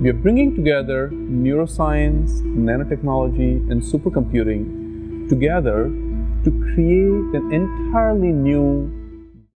We are bringing together neuroscience, nanotechnology, and supercomputing together to create an entirely new